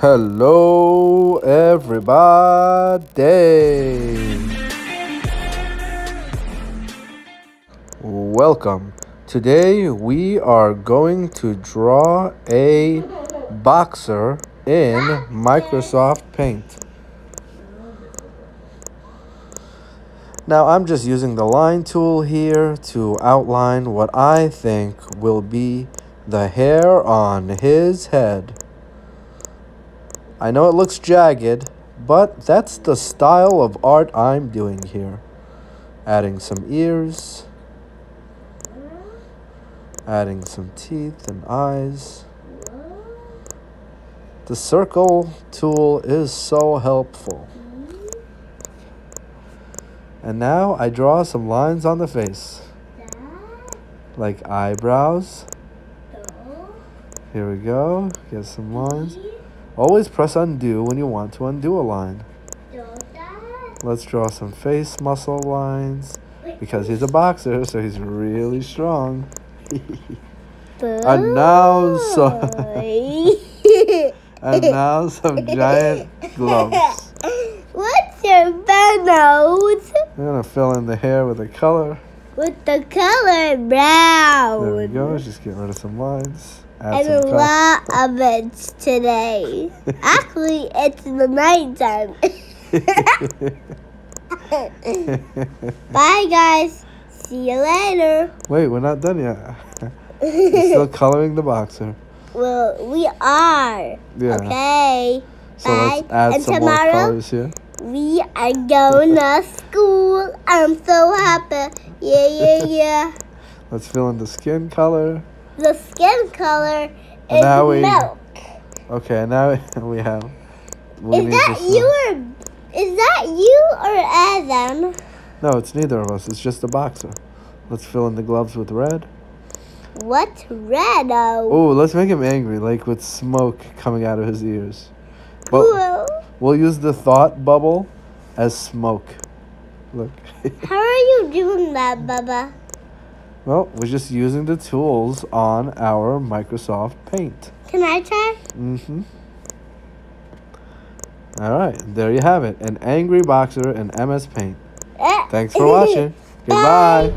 Hello, everybody. Welcome. Today we are going to draw a boxer in Microsoft Paint. Now I'm just using the line tool here to outline what I think will be the hair on his head. I know it looks jagged, but that's the style of art I'm doing here. Adding some ears, adding some teeth and eyes. The circle tool is so helpful. And now I draw some lines on the face, like eyebrows. Here we go, get some lines. Always press undo when you want to undo a line. Let's draw some face muscle lines because he's a boxer, so he's really strong. and now some and now some giant gloves. What's your nose? I'm gonna fill in the hair with a color. With the color brown. There we go. Just get rid of some lines. Add And a lot of it today. Actually, it's the nighttime. Bye, guys. See you later. Wait, we're not done yet. We're still coloring the boxer. well, we are. Yeah. Okay. So Bye. And tomorrow- colors here. We are going to school. I'm so happy. Yeah, yeah, yeah. Let's fill in the skin color. The skin color is now we- milk. Okay, now we have. We Is that you or is that you or Adam? No, it's neither of us. It's just a boxer. Let's fill in the gloves with red. What red? Oh, Oh, let's make him angry, like with smoke coming out of his ears. But we'll use the thought bubble as smoke. Look. How are you doing that, Bubba? Well, we're just using the tools on our Microsoft Paint. Can I try? Mm-hmm. All right, there you have it. An angry boxer in MS Paint. Eh. Thanks for watching. Goodbye.